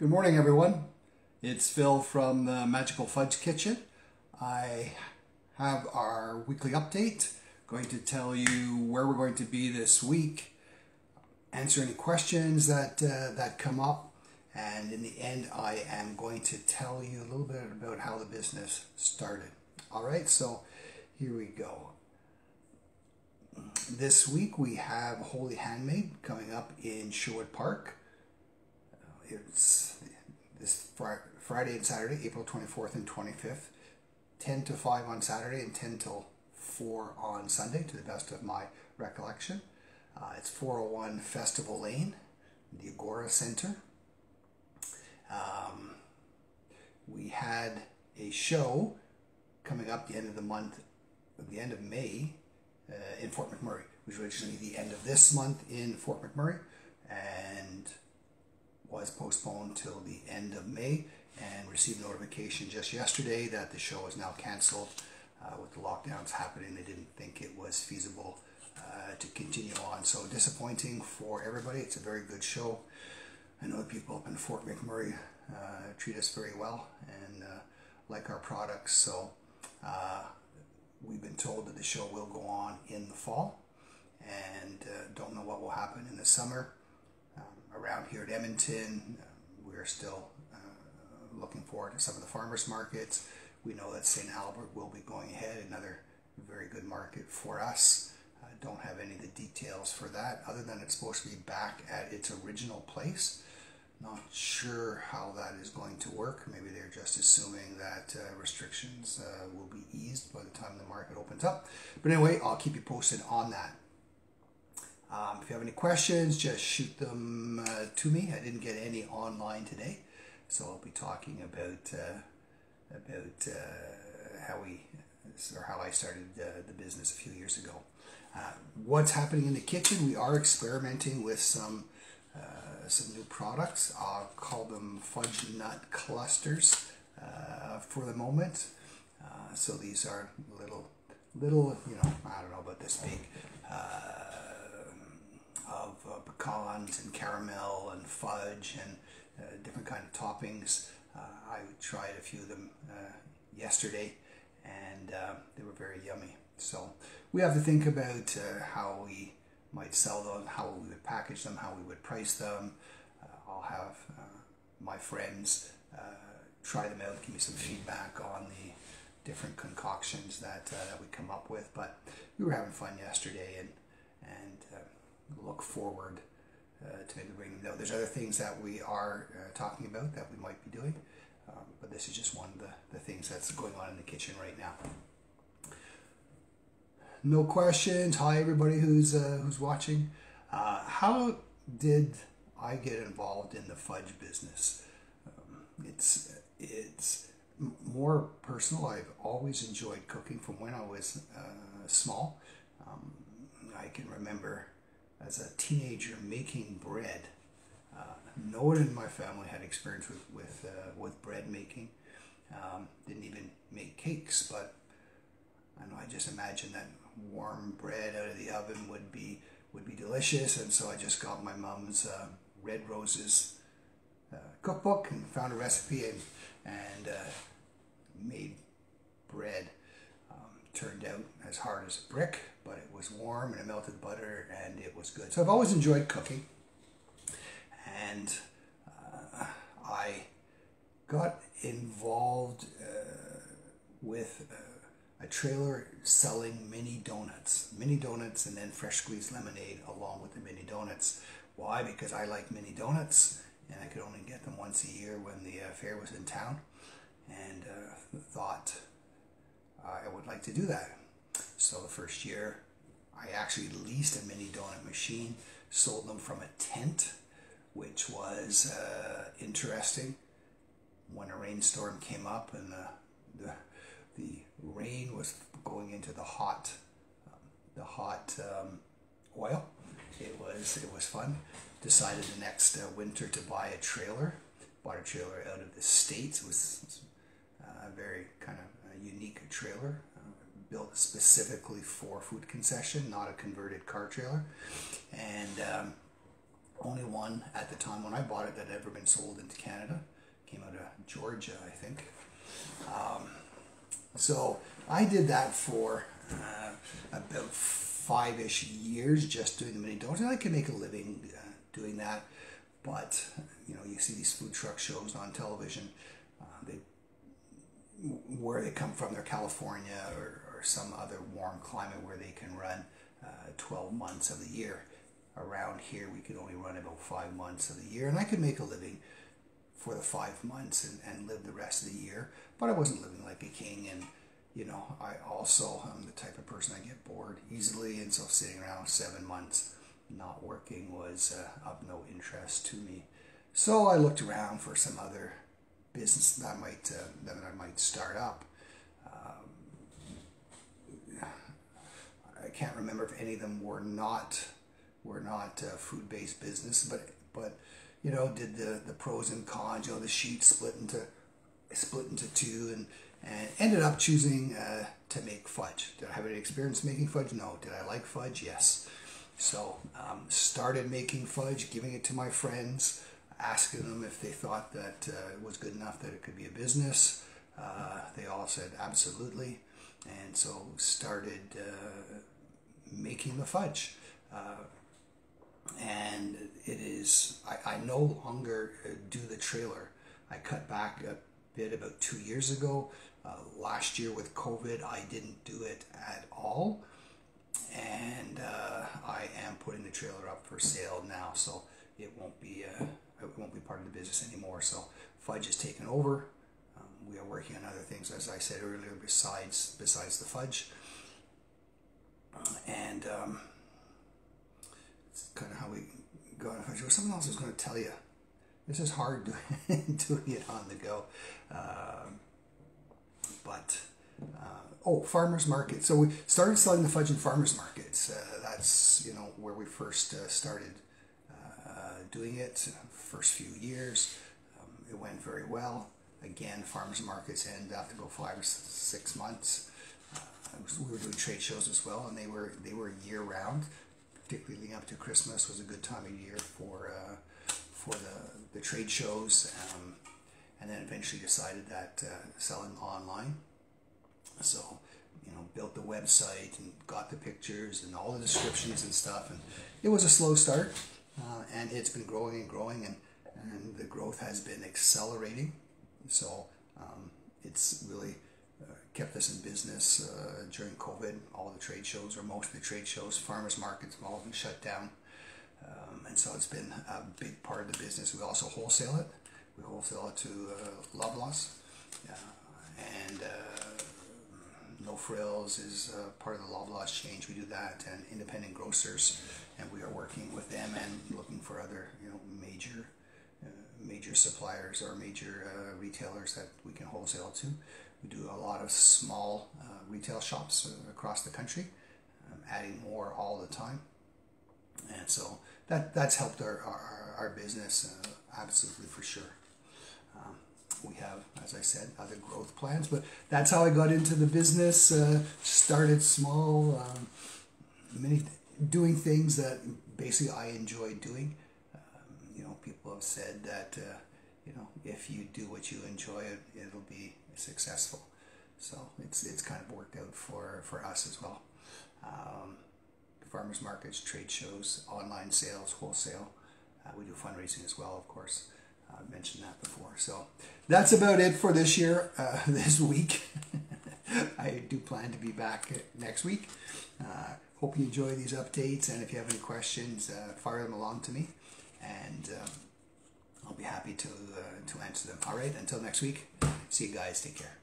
Good morning, everyone. It's Phil from the Magical Fudge Kitchen. I have our weekly update. Going to tell you where we're going to be this week, answer any questions that uh, that come up, and in the end, I am going to tell you a little bit about how the business started. All right, so here we go. This week we have Wholly Handmade coming up in Sherwood Park it's this Friday and Saturday, April 24th and 25th, 10 to 5 on Saturday and 10 till 4 on Sunday, to the best of my recollection. Uh, it's 401 Festival Lane, the Agora Center. Um, we had a show coming up the end of the month, the end of May, uh, in Fort McMurray, which was originally the end of this month in Fort McMurray, and was postponed till the end of May and received notification just yesterday that the show is now canceled. Uh, with the lockdowns happening, they didn't think it was feasible uh, to continue on. So disappointing for everybody. It's a very good show. I know the people up in Fort McMurray uh, treat us very well and uh, like our products. So uh, we've been told that the show will go on in the fall and uh, don't know what will happen in the summer here at Edmonton. We're still uh, looking forward to some of the farmers markets. We know that St. Albert will be going ahead, another very good market for us. I don't have any of the details for that other than it's supposed to be back at its original place. Not sure how that is going to work. Maybe they're just assuming that uh, restrictions uh, will be eased by the time the market opens up. But anyway, I'll keep you posted on that. Um, if you have any questions, just shoot them uh, to me. I didn't get any online today, so I'll be talking about uh, about uh, how we or how I started uh, the business a few years ago. Uh, what's happening in the kitchen? We are experimenting with some uh, some new products. I'll call them fudge nut clusters for the moment. so these are little little you know I don't know about this big of uh, pecans and caramel and fudge and uh, different kind of toppings. Uh, I tried a few of them uh, yesterday and uh, they were very yummy. So we have to think about how we might sell them, how we would package them, how we would price them. I'll have my friends try them out, give me some feedback on the different concoctions that, uh, that we come up with. But we were having fun yesterday, and and uh, look forward uh, to maybe bringing out. There's other things that we are uh, talking about that we might be doing, um, but this is just one of the, the things that's going on in the kitchen right now. No questions. Hi everybody who's uh, who's watching. Uh, how did I get involved in the fudge business? Um, it's it's more personal. I've always enjoyed cooking from when I was uh, small. Um, I can remember as a teenager making bread. Uh, no one in my family had experience with with, uh, with bread making. Um, didn't even make cakes, but I know I just imagined that warm bread out of the oven would be would be delicious, and so I just got my mom's uh, Red Roses uh, cookbook and found a recipe and and uh, made bread turned out as hard as a brick, but it was warm and it melted butter and it was good. So I've always enjoyed cooking. And uh, I got involved uh, with uh, a trailer selling mini donuts, mini donuts, and then fresh squeezed lemonade along with the mini donuts. Why? Because I like mini donuts and I could only get them once a year when the uh, fair was in town. And uh, thought, would like to do that. So the first year, I actually leased a mini donut machine, sold them from a tent, which was uh, interesting. When a rainstorm came up and the, the, the rain was going into the hot, um, the hot um, oil, it was it was fun. Decided the next uh, winter to buy a trailer. Bought a trailer out of the states. It was uh, very kind of unique trailer built specifically for food concession, not a converted car trailer. And um, only one at the time when I bought it that had ever been sold into Canada. Came out of Georgia, I think. Um, so I did that for uh, about five-ish years, just doing the mini donuts. And I could make a living uh, doing that, but you know, you see these food truck shows on television. Uh, they where they come from, they're California or, or some other warm climate where they can run uh, 12 months of the year. Around here, we could only run about five months of the year, and I could make a living for the five months and, and live the rest of the year. But I wasn't living like a king, and you know, I also am the type of person I get bored easily, and so sitting around seven months not working was uh, of no interest to me. So I looked around for some other business that might uh, that I might start up. Um, I can't remember if any of them were not were not uh, food based business, but but you know did the the pros and cons. You know the sheet split into split into two and and ended up choosing uh, to make fudge. Did I have any experience making fudge? No. Did I like fudge? Yes. So um, started making fudge, giving it to my friends, asking them if they thought that uh, it was good enough that it could be a business. Uh, they all said absolutely, and so started making the fudge. Uh, and it is I, I no longer uh, do the trailer. I cut back a bit about two years ago. Uh, last year with COVID, I didn't do it at all and uh, I am putting the trailer up for sale now, so it won't be uh, it won't be part of the business anymore. So fudge is taken over. Um, we are working on other things, as I said earlier, besides besides the fudge, and um, it's kind of how we go on something else I was going to tell you. This is hard doing, it on the go, uh, but. Uh, oh, farmers market. So we started selling the fudge in farmers markets. Uh, that's you know where we first uh, started uh, doing it. First few years, um, it went very well. Again, farmers markets end after go five or six months. We were doing trade shows as well, and they were they were year round. Particularly leading up to Christmas was a good time of year for uh, for the the trade shows. Um, and then eventually decided that uh, selling online so, you know, built the website and got the pictures and all the descriptions and stuff. And it was a slow start, uh, and it's been growing and growing, and, and the growth has been accelerating. So, um, it's really kept us in business uh, during COVID. All the trade shows, or most of the trade shows, farmers markets, have all been shut down. Um, and so it's been a big part of the business. We also wholesale it. We wholesale it to uh, Loblaws. And uh, no Frills is uh, part of the Loblaws change. We do that, and independent grocers, and we are working with them and looking for other you know major uh, major suppliers or major retailers that we can wholesale to. We do a lot of small uh, retail shops uh, across the country, um, adding more all the time, and so that that's helped our our, our business uh, absolutely for sure we have, as I said, other growth plans. But that's how I got into the business. Uh, started small, um, many doing things that basically I enjoy doing. Um, you know, people have said that uh, you know if you do what you enjoy, it, it'll be successful. So it's it's kind of worked out for for us as well. Um, farmers markets, trade shows, online sales, wholesale. Uh, we do fundraising as well, of course. I've mentioned that before. So that's about it for this year, uh, this week. I do plan to be back next week. Uh, hope you enjoy these updates, and if you have any questions, uh, fire them along to me, and um, I'll be happy to uh, to answer them. All right, until next week. See you guys. Take care.